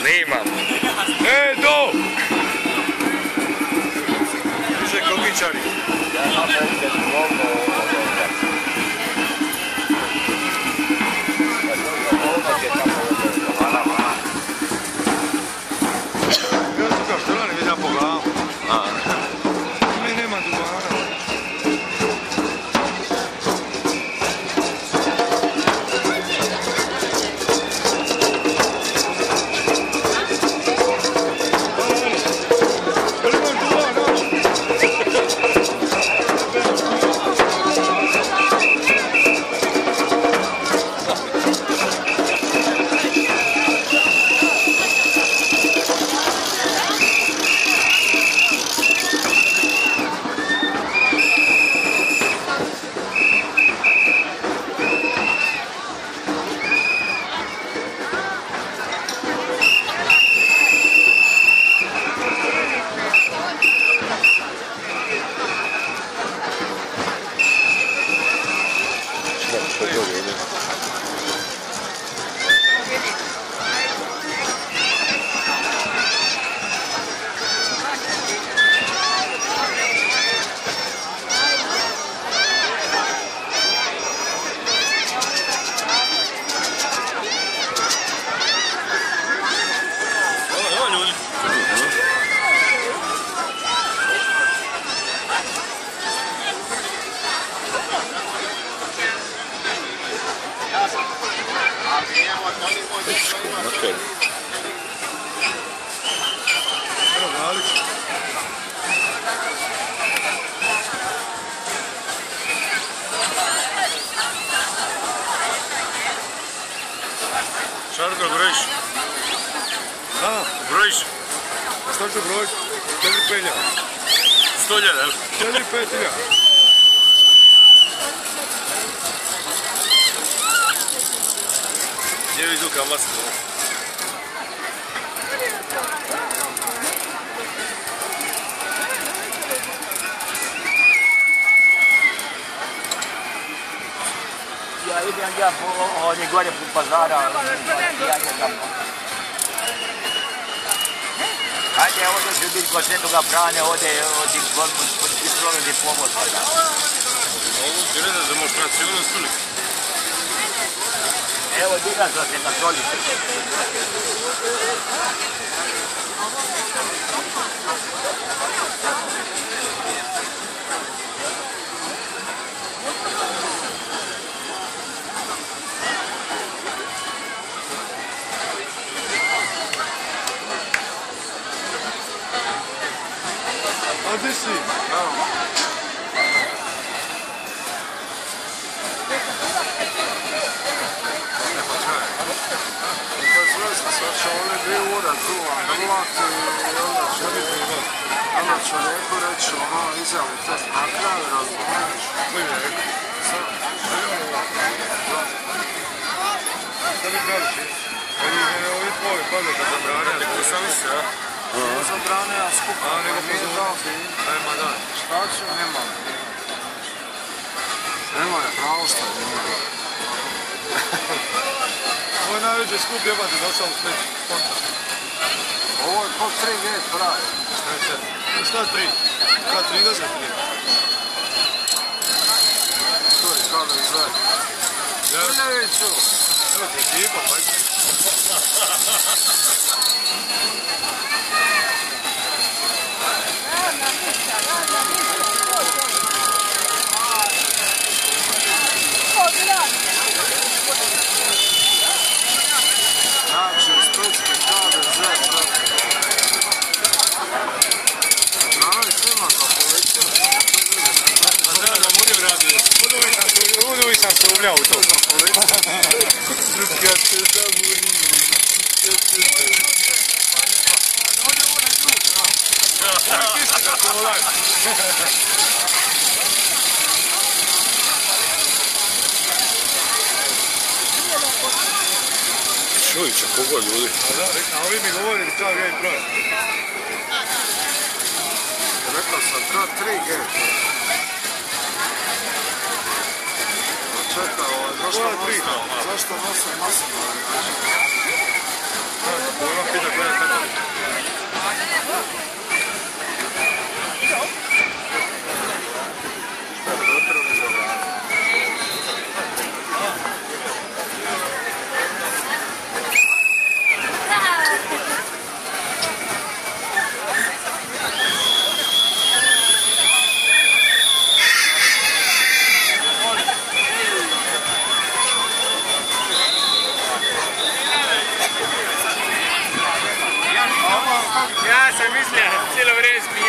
Snimam. E, do! Sve kokičari. машина. Шарко, брось. А, брось. Что ты брось? Телепеля. Что делаешь? Телепеля. camas boas. E aí vem ali a Niguária pro Pazara, Hajde, ovdje su ljudi kod Svetoga Frane, ovdje od iz problem di pomoć. Ovo de za demonstraciju na stolicu. Evo, digazla se Oh. I? Šta se, a? Skupa, nego? Nema. Je pravo što je. Ovo je najveći skup jebati došao u smeću. Konta. Ovo je po 3 gate pravi. Šta je? Šta tri? Kad 30 prije? Tu je HDZ. Ja, Miljeviću! evo ti ekipa, pa Znači, umljao u to. Se zamuri. Čujića, kogo ljudi. A ovi mi govorili kao gej broj. Rekao sam, treba 3 zašto nose, zašto nose maske? Pojma pita je kada. Ja, sem mislil, celo vreme